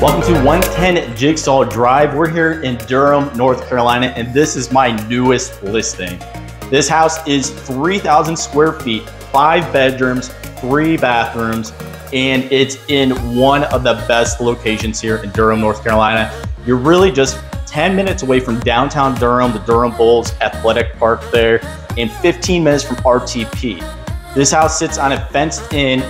Welcome to 110 Jigsaw Drive. We're here in Durham, North Carolina, and this is my newest listing. This house is 3,000 square feet, five bedrooms, three bathrooms, and it's in one of the best locations here in Durham, North Carolina. You're really just 10 minutes away from downtown Durham, the Durham Bulls Athletic Park there, and 15 minutes from RTP. This house sits on a fenced in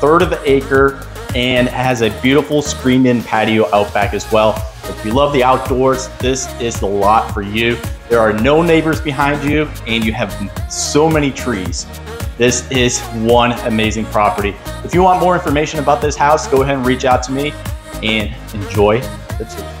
third of an acre and has a beautiful screened-in patio out back as well. If you love the outdoors, this is the lot for you. There are no neighbors behind you and you have so many trees. This is one amazing property. If you want more information about this house, go ahead and reach out to me and enjoy the tour.